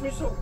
Me so